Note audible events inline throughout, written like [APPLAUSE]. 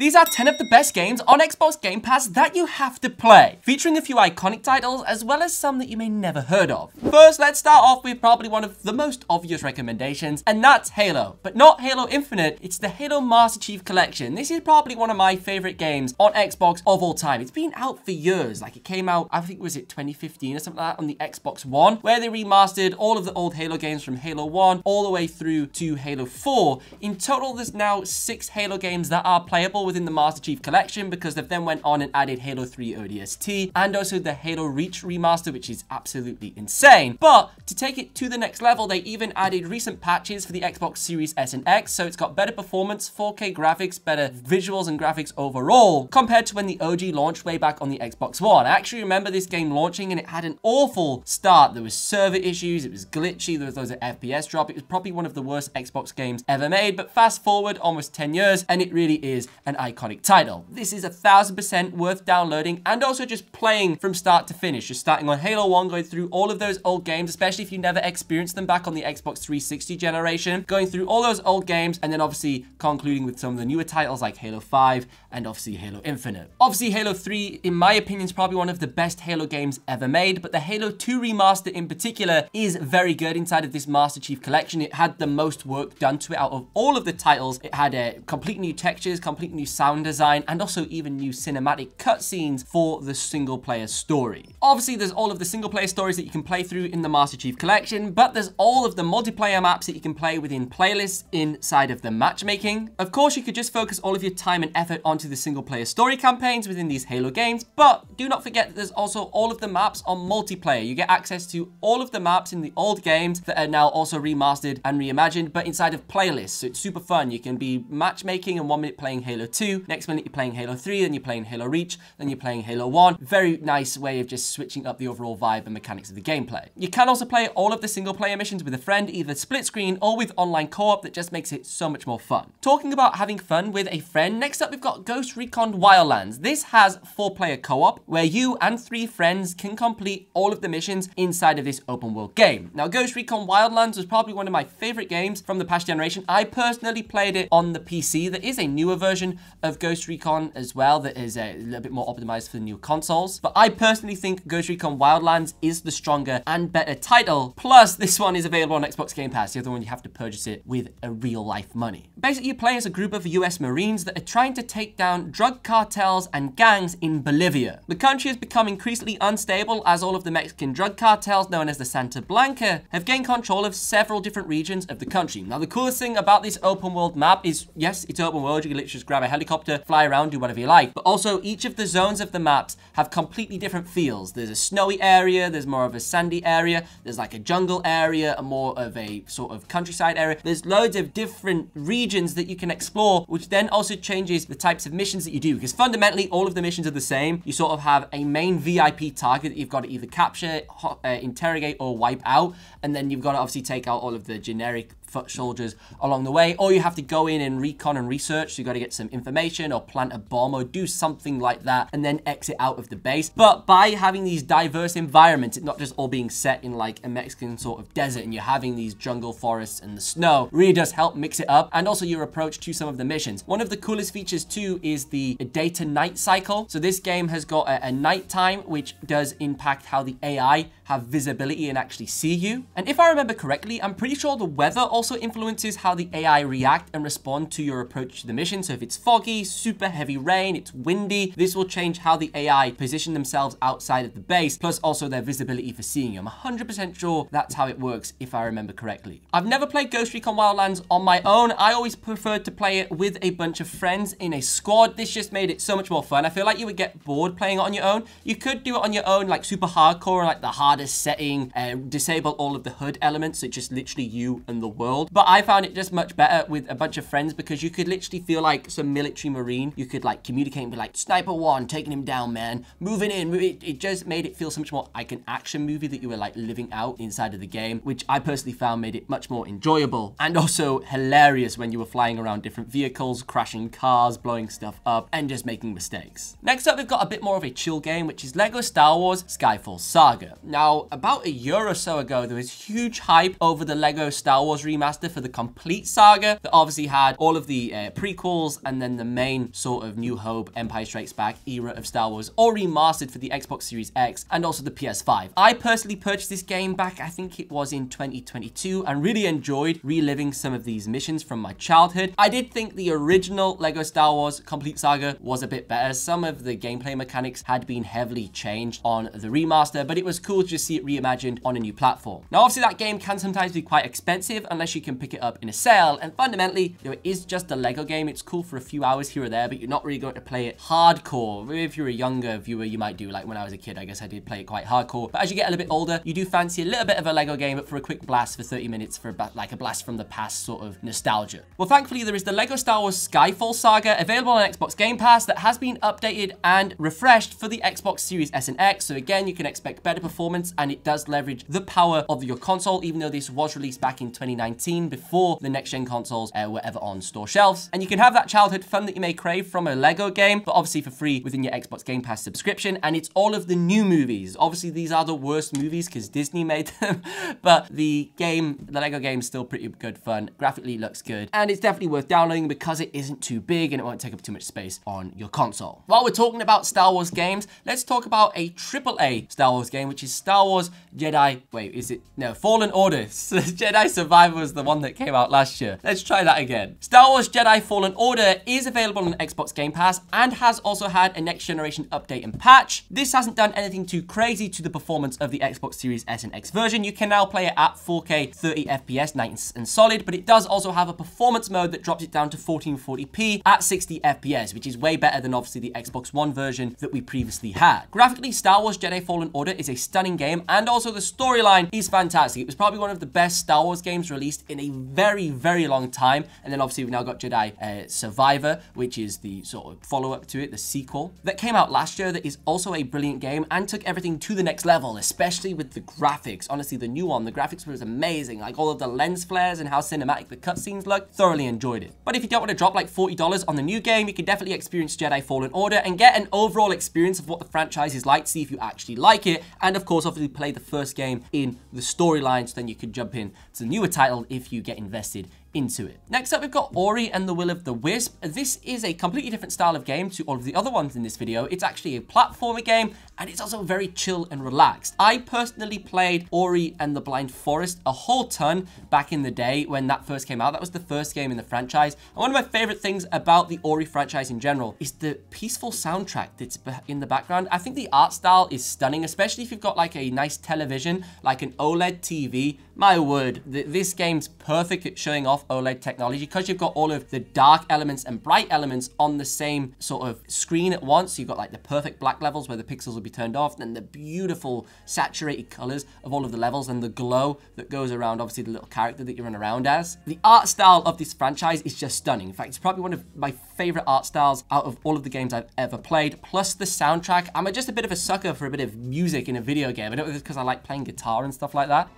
These are 10 of the best games on Xbox Game Pass that you have to play, featuring a few iconic titles as well as some that you may never heard of. First, let's start off with probably one of the most obvious recommendations, and that's Halo. But not Halo Infinite, it's the Halo Master Chief Collection. This is probably one of my favorite games on Xbox of all time. It's been out for years, like it came out, I think was it 2015 or something like that on the Xbox One, where they remastered all of the old Halo games from Halo 1 all the way through to Halo 4. In total, there's now six Halo games that are playable within the Master Chief Collection because they've then went on and added Halo 3 ODST and also the Halo Reach remaster, which is absolutely insane. But to take it to the next level, they even added recent patches for the Xbox Series S and X, so it's got better performance, 4K graphics, better visuals and graphics overall, compared to when the OG launched way back on the Xbox One. I actually remember this game launching and it had an awful start. There was server issues, it was glitchy, there was those FPS drop. It was probably one of the worst Xbox games ever made, but fast forward almost 10 years and it really is an iconic title. This is a thousand percent worth downloading and also just playing from start to finish. Just starting on Halo 1, going through all of those old games, especially if you never experienced them back on the Xbox 360 generation, going through all those old games and then obviously concluding with some of the newer titles like Halo 5 and obviously Halo Infinite. Obviously Halo 3, in my opinion, is probably one of the best Halo games ever made, but the Halo 2 remaster in particular is very good inside of this Master Chief collection. It had the most work done to it out of all of the titles. It had a complete new textures, complete new sound design, and also even new cinematic cutscenes for the single player story. Obviously, there's all of the single player stories that you can play through in the Master Chief collection, but there's all of the multiplayer maps that you can play within playlists inside of the matchmaking. Of course, you could just focus all of your time and effort onto the single player story campaigns within these Halo games, but do not forget that there's also all of the maps on multiplayer. You get access to all of the maps in the old games that are now also remastered and reimagined, but inside of playlists. So it's super fun. You can be matchmaking and one minute playing Halo 2, next minute you're playing Halo 3, then you're playing Halo Reach, then you're playing Halo 1. Very nice way of just switching up the overall vibe and mechanics of the gameplay. You can also play all of the single player missions with a friend, either split screen or with online co-op that just makes it so much more fun. Talking about having fun with a friend, next up we've got Ghost Recon Wildlands. This has four player co-op where you and three friends can complete all of the missions inside of this open world game. Now Ghost Recon Wildlands was probably one of my favorite games from the past generation. I personally played it on the PC. There is a newer version of Ghost Recon as well that is uh, a little bit more optimized for the new consoles. But I personally think Ghost Recon Wildlands is the stronger and better title. Plus, this one is available on Xbox Game Pass. The other one, you have to purchase it with a real life money. Basically, you play as a group of US Marines that are trying to take down drug cartels and gangs in Bolivia. The country has become increasingly unstable as all of the Mexican drug cartels known as the Santa Blanca have gained control of several different regions of the country. Now, the coolest thing about this open world map is, yes, it's open world. You can literally just grab a helicopter, fly around, do whatever you like. But also, each of the zones of the maps have completely different feels. There's a snowy area, there's more of a sandy area, there's like a jungle area, a more of a sort of countryside area. There's loads of different regions that you can explore, which then also changes the types of missions that you do. Because fundamentally, all of the missions are the same. You sort of have a main VIP target that you've got to either capture, uh, interrogate, or wipe out. And then you've got to obviously take out all of the generic foot soldiers along the way, or you have to go in and recon and research. So you got to get some information or plant a bomb or do something like that and then exit out of the base. But by having these diverse environments, it's not just all being set in like a Mexican sort of desert and you're having these jungle forests and the snow really does help mix it up and also your approach to some of the missions. One of the coolest features too is the day to night cycle. So this game has got a, a nighttime, which does impact how the AI have visibility and actually see you. And if I remember correctly, I'm pretty sure the weather also influences how the AI react and respond to your approach to the mission. So if it's foggy, super heavy rain, it's windy, this will change how the AI position themselves outside of the base, plus also their visibility for seeing you. I'm 100% sure that's how it works, if I remember correctly. I've never played Ghost Recon Wildlands on my own. I always preferred to play it with a bunch of friends in a squad. This just made it so much more fun. I feel like you would get bored playing it on your own. You could do it on your own, like super hardcore, like the setting, uh, disable all of the HUD elements, so it's just literally you and the world. But I found it just much better with a bunch of friends because you could literally feel like some military marine. You could like communicate and be like, Sniper One, taking him down, man. Moving in. It, it just made it feel so much more like an action movie that you were like living out inside of the game, which I personally found made it much more enjoyable and also hilarious when you were flying around different vehicles, crashing cars, blowing stuff up, and just making mistakes. Next up, we've got a bit more of a chill game, which is LEGO Star Wars Skywalker Saga. Now, how about a year or so ago, there was huge hype over the Lego Star Wars remaster for the complete saga that obviously had all of the uh, prequels and then the main sort of New Hope, Empire Strikes Back era of Star Wars, all remastered for the Xbox Series X and also the PS5. I personally purchased this game back, I think it was in 2022, and really enjoyed reliving some of these missions from my childhood. I did think the original Lego Star Wars Complete Saga was a bit better. Some of the gameplay mechanics had been heavily changed on the remaster, but it was cool to just see it reimagined on a new platform. Now, obviously, that game can sometimes be quite expensive unless you can pick it up in a sale, and fundamentally, you know, it is just a Lego game. It's cool for a few hours here or there, but you're not really going to play it hardcore. If you're a younger viewer, you might do, like when I was a kid, I guess I did play it quite hardcore. But as you get a little bit older, you do fancy a little bit of a Lego game, but for a quick blast for 30 minutes for a like a blast from the past sort of nostalgia. Well, thankfully, there is the Lego Star Wars Skywalker Saga available on Xbox Game Pass that has been updated and refreshed for the Xbox Series S and X. So again, you can expect better performance and it does leverage the power of your console, even though this was released back in 2019 before the next-gen consoles uh, were ever on store shelves. And you can have that childhood fun that you may crave from a Lego game, but obviously for free within your Xbox Game Pass subscription. And it's all of the new movies. Obviously, these are the worst movies because Disney made [LAUGHS] them, but the game, the Lego game is still pretty good fun. Graphically looks good. And it's definitely worth downloading because it isn't too big and it won't take up too much space on your console. While we're talking about Star Wars games, let's talk about a AAA Star Wars game, which is Star Wars Jedi, wait, is it, no, Fallen Order. [LAUGHS] Jedi Survivor was the one that came out last year. Let's try that again. Star Wars Jedi Fallen Order is available on Xbox Game Pass and has also had a next generation update and patch. This hasn't done anything too crazy to the performance of the Xbox Series S and X version. You can now play it at 4K 30 FPS, nice and solid, but it does also have a performance mode that drops it down to 1440p at 60 FPS, which is way better than obviously the Xbox One version that we previously had. Graphically, Star Wars Jedi Fallen Order is a stunning game, and also the storyline is fantastic. It was probably one of the best Star Wars games released in a very, very long time, and then obviously we've now got Jedi uh, Survivor, which is the sort of follow-up to it, the sequel, that came out last year that is also a brilliant game and took everything to the next level, especially with the graphics. Honestly, the new one, the graphics was amazing, like all of the lens flares and how cinematic the cutscenes look, thoroughly enjoyed it. But if you don't want to drop like $40 on the new game, you can definitely experience Jedi Fallen Order and get an overall experience of what the franchise is like, see if you actually like it, and of course, obviously play the first game in the storyline, so then you can jump in to the newer title if you get invested into it. Next up, we've got Ori and the Will of the Wisp. This is a completely different style of game to all of the other ones in this video. It's actually a platformer game, and it's also very chill and relaxed. I personally played Ori and the Blind Forest a whole ton back in the day when that first came out. That was the first game in the franchise. And one of my favorite things about the Ori franchise in general is the peaceful soundtrack that's in the background. I think the art style is stunning, especially if you've got like a nice television, like an OLED TV. My word, th this game's perfect at showing off OLED technology because you've got all of the dark elements and bright elements on the same sort of screen at once. You've got like the perfect black levels where the pixels will be turned off, then the beautiful saturated colors of all of the levels and the glow that goes around obviously the little character that you run around as. The art style of this franchise is just stunning. In fact, it's probably one of my favorite art styles out of all of the games I've ever played. Plus the soundtrack. I'm just a bit of a sucker for a bit of music in a video game. I don't know if it's because I like playing guitar and stuff like that.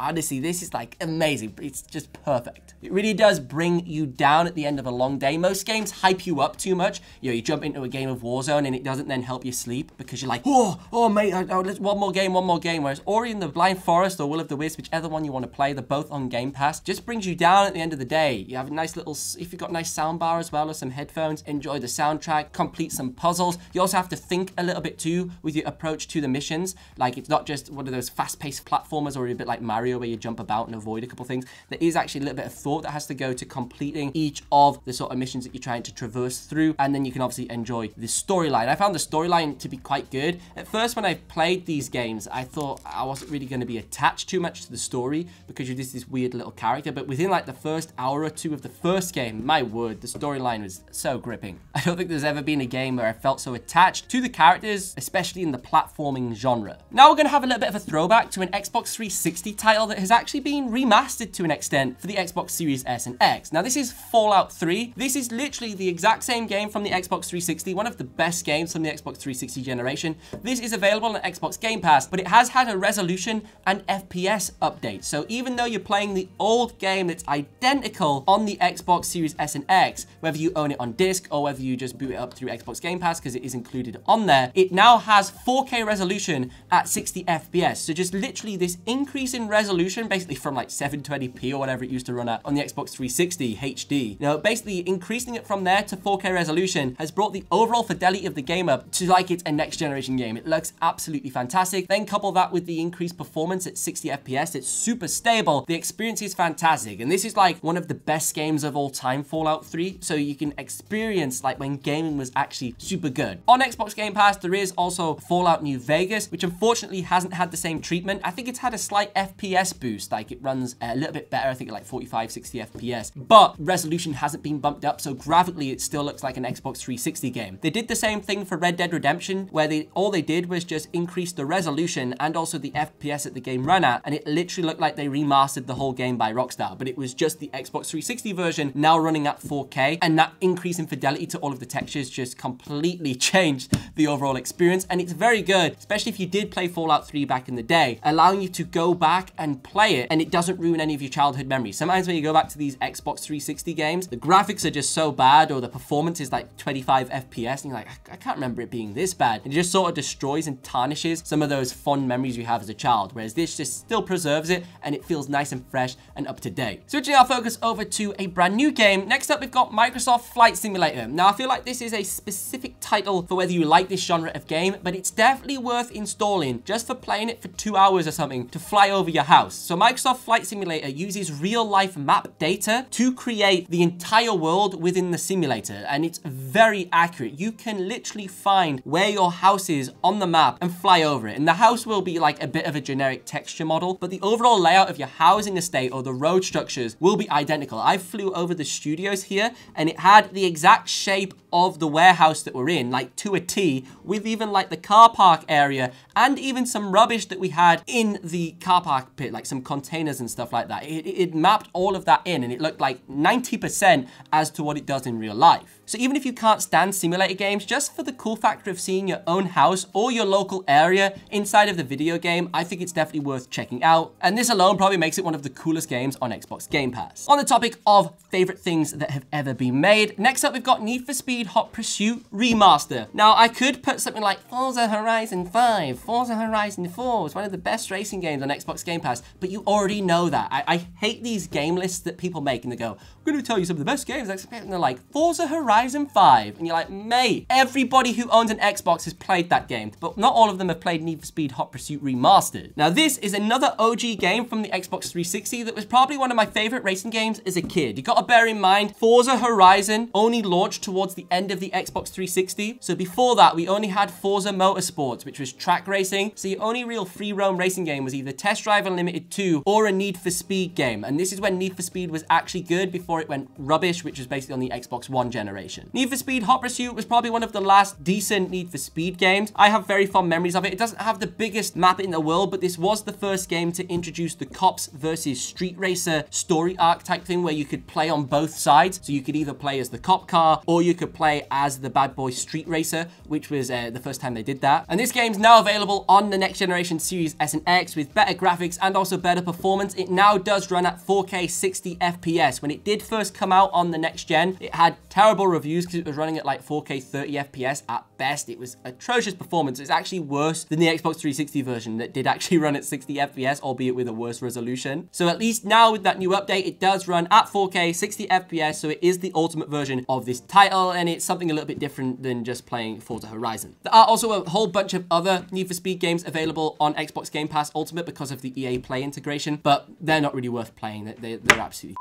Honestly, this is like amazing. It's just perfect. It really does bring you down at the end of a long day. Most games hype you up too much. You know, you jump into a game of Warzone and it doesn't then help you sleep because you're like, oh, oh, mate, oh, one more game, one more game. Whereas Ori and the Blind Forest or Will of the Wisp, whichever one you want to play, they're both on Game Pass, just brings you down at the end of the day. You have a nice little, if you've got a nice soundbar as well or some headphones, enjoy the soundtrack, complete some puzzles. You also have to think a little bit too with your approach to the missions. Like it's not just one of those fast-paced platformers or a bit like Mario Mario where you jump about and avoid a couple things. There is actually a little bit of thought that has to go to completing each of the sort of missions that you're trying to traverse through. And then you can obviously enjoy the storyline. I found the storyline to be quite good. At first, when I played these games, I thought I wasn't really going to be attached too much to the story because you're just this weird little character. But within like the first hour or two of the first game, my word, the storyline was so gripping. [LAUGHS] I don't think there's ever been a game where I felt so attached to the characters, especially in the platforming genre. Now we're going to have a little bit of a throwback to an Xbox 360 title that has actually been remastered to an extent for the Xbox Series S and X. Now, this is Fallout 3. This is literally the exact same game from the Xbox 360, one of the best games from the Xbox 360 generation. This is available on Xbox Game Pass, but it has had a resolution and FPS update. So even though you're playing the old game that's identical on the Xbox Series S and X, whether you own it on disc or whether you just boot it up through Xbox Game Pass because it is included on there, it now has 4K resolution at 60 FPS. So just literally this increase in resolution, basically from like 720p or whatever it used to run at on the Xbox 360 HD. Know, basically increasing it from there to 4K resolution has brought the overall fidelity of the game up to like it's a next generation game. It looks absolutely fantastic. Then couple that with the increased performance at 60 FPS, it's super stable. The experience is fantastic. And this is like one of the best games of all time, Fallout 3. So you can experience like when gaming was actually super good. On Xbox Game Pass, there is also Fallout New Vegas, which unfortunately hasn't had the same treatment. I think it's had a slight FPS boost, like it runs a little bit better, I think like 45, 60 FPS, but resolution hasn't been bumped up, so graphically it still looks like an Xbox 360 game. They did the same thing for Red Dead Redemption, where they all they did was just increase the resolution and also the FPS that the game ran at, and it literally looked like they remastered the whole game by Rockstar, but it was just the Xbox 360 version now running at 4K, and that increase in fidelity to all of the textures just completely [LAUGHS] changed the overall experience, and it's very good, especially if you did play Fallout 3 back in the day, allowing you to go back and play it, and it doesn't ruin any of your childhood memories. Sometimes when you go back to these Xbox 360 games, the graphics are just so bad, or the performance is like 25 FPS, and you're like, I, I can't remember it being this bad. And it just sort of destroys and tarnishes some of those fond memories you have as a child, whereas this just still preserves it, and it feels nice and fresh and up to date. Switching our focus over to a brand new game, next up we've got Microsoft Flight Simulator. Now, I feel like this is a specific title for whether you like this genre of game, but it's definitely worth installing just for playing it for two hours or something to fly over your house. So Microsoft Flight Simulator uses real-life map data to create the entire world within the simulator, and it's very accurate. You can literally find where your house is on the map and fly over it. And the house will be like a bit of a generic texture model, but the overall layout of your housing estate or the road structures will be identical. I flew over the studios here, and it had the exact shape of the warehouse that we're in, like to a T, with even like the car park area and even some rubbish that we had in the car park pit, like some containers and stuff like that. It, it mapped all of that in and it looked like 90% as to what it does in real life. So even if you can't stand simulator games, just for the cool factor of seeing your own house or your local area inside of the video game, I think it's definitely worth checking out. And this alone probably makes it one of the coolest games on Xbox Game Pass. On the topic of favorite things that have ever been made, next up we've got Need for Speed Hot Pursuit Remaster. Now I could put something like Forza Horizon 5, Forza Horizon 4 is one of the best racing games on Xbox Game Pass, but you already know that. I, I hate these game lists that people make and they go, I'm gonna tell you some of the best games, and they're like, Forza Horizon Horizon 5. And you're like, mate, everybody who owns an Xbox has played that game, but not all of them have played Need for Speed Hot Pursuit Remastered. Now, this is another OG game from the Xbox 360 that was probably one of my favorite racing games as a kid. You gotta bear in mind, Forza Horizon only launched towards the end of the Xbox 360. So before that, we only had Forza Motorsports, which was track racing. So the only real free roam racing game was either Test Drive Unlimited 2 or a Need for Speed game. And this is when Need for Speed was actually good before it went rubbish, which was basically on the Xbox One generation Need for Speed Hot Pursuit was probably one of the last decent Need for Speed games. I have very fond memories of it. It doesn't have the biggest map in the world, but this was the first game to introduce the cops versus street racer story arc type thing where you could play on both sides. So you could either play as the cop car or you could play as the bad boy street racer, which was uh, the first time they did that. And this game's now available on the next generation Series S and X with better graphics and also better performance. It now does run at 4K 60 FPS. When it did first come out on the next gen, it had terrible reviews because it was running at like 4K 30 FPS at best. It was atrocious performance. It's actually worse than the Xbox 360 version that did actually [LAUGHS] run at 60 FPS, albeit with a worse resolution. So at least now with that new update, it does run at 4K 60 FPS. So it is the ultimate version of this title and it's something a little bit different than just playing Forza Horizon. There are also a whole bunch of other Need for Speed games available on Xbox Game Pass Ultimate because of the EA Play integration, but they're not really worth playing. They're, they're absolutely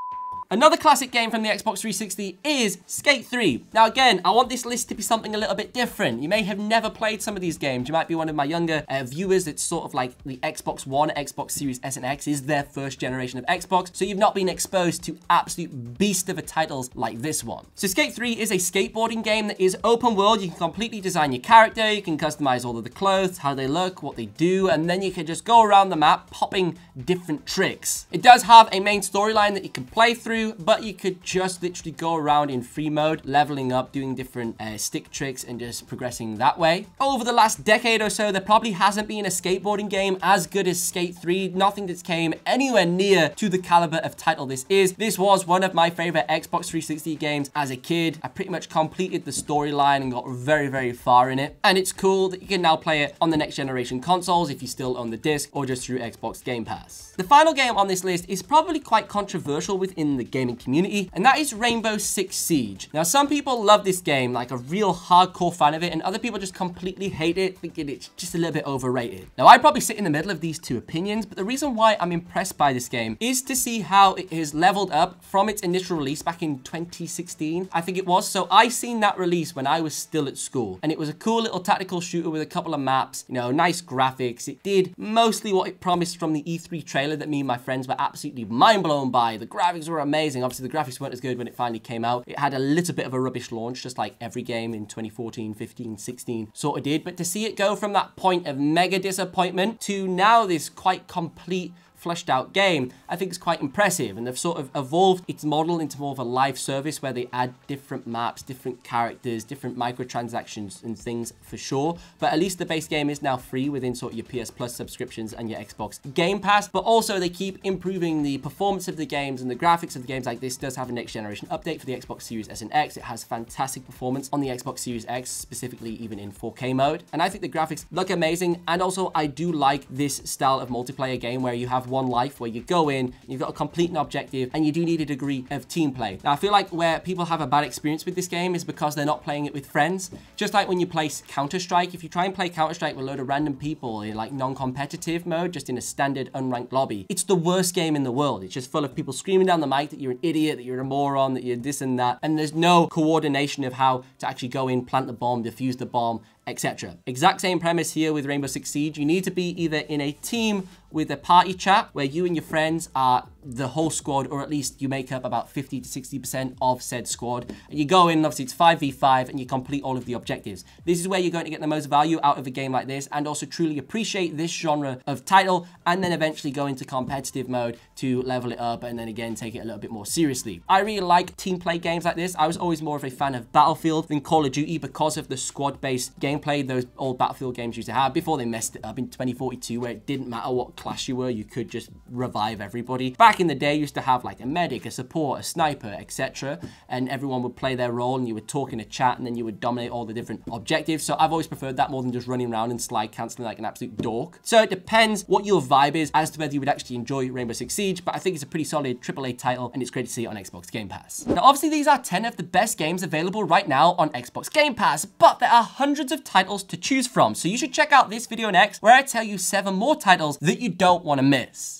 Another classic game from the Xbox 360 is Skate 3. Now again, I want this list to be something a little bit different. You may have never played some of these games. You might be one of my younger uh, viewers. It's sort of like the Xbox One, Xbox Series S and X is their first generation of Xbox. So you've not been exposed to absolute beast of a titles like this one. So Skate 3 is a skateboarding game that is open world. You can completely design your character. You can customize all of the clothes, how they look, what they do, and then you can just go around the map popping different tricks. It does have a main storyline that you can play through, but you could just literally go around in free mode, leveling up, doing different uh, stick tricks, and just progressing that way. Over the last decade or so, there probably hasn't been a skateboarding game as good as Skate 3. Nothing that's came anywhere near to the caliber of title this is. This was one of my favorite Xbox 360 games as a kid. I pretty much completed the storyline and got very, very far in it. And it's cool that you can now play it on the next generation consoles if you still own the disc or just through Xbox Game Pass. The final game on this list is probably quite controversial within the gaming community, and that is Rainbow Six Siege. Now, some people love this game, like a real hardcore fan of it, and other people just completely hate it, thinking it's just a little bit overrated. Now, I probably sit in the middle of these two opinions, but the reason why I'm impressed by this game is to see how it has leveled up from its initial release back in 2016, I think it was. So I seen that release when I was still at school, and it was a cool little tactical shooter with a couple of maps, you know, nice graphics. It did mostly what it promised from the E3 trailer that me and my friends were absolutely mind blown by. The graphics were amazing. Obviously, the graphics weren't as good when it finally came out. It had a little bit of a rubbish launch, just like every game in 2014, 15, 16 sort of did. But to see it go from that point of mega disappointment to now this quite complete fleshed out game, I think is quite impressive. And they've sort of evolved its model into more of a live service where they add different maps, different characters, different microtransactions and things for sure. But at least the base game is now free within sort of your PS Plus subscriptions and your Xbox Game Pass. But also they keep improving the performance of the games and the graphics of the games like this does have a next generation update for the Xbox Series S and X. It has fantastic performance on the Xbox Series X, specifically even in 4K mode. And I think the graphics look amazing. And also I do like this style of multiplayer game where you have one life where you go in, you've got to complete an objective, and you do need a degree of team play. Now, I feel like where people have a bad experience with this game is because they're not playing it with friends. Just like when you play Counter-Strike, if you try and play Counter-Strike with a load of random people in like non-competitive mode, just in a standard unranked lobby, it's the worst game in the world. It's just full of people screaming down the mic that you're an idiot, that you're a moron, that you're this and that, and there's no coordination of how to actually go in, plant the bomb, defuse the bomb, etc. Exact same premise here with Rainbow Six Siege. You need to be either in a team with a party chat where you and your friends are the whole squad, or at least you make up about 50 to 60% of said squad. And you go in, obviously it's 5v5, and you complete all of the objectives. This is where you're going to get the most value out of a game like this, and also truly appreciate this genre of title, and then eventually go into competitive mode to level it up, and then again take it a little bit more seriously. I really like team play games like this. I was always more of a fan of Battlefield than Call of Duty because of the squad-based gameplay those old Battlefield games used to have before they messed it up in 2042, where it didn't matter what class you were, you could just revive everybody. In the day, used to have like a medic, a support, a sniper, etc. And everyone would play their role and you would talk in a chat and then you would dominate all the different objectives. So I've always preferred that more than just running around and slide canceling like an absolute dork. So it depends what your vibe is as to whether you would actually enjoy Rainbow Six Siege, but I think it's a pretty solid AAA title and it's great to see it on Xbox Game Pass. Now, obviously these are 10 of the best games available right now on Xbox Game Pass, but there are hundreds of titles to choose from. So you should check out this video next where I tell you seven more titles that you don't want to miss.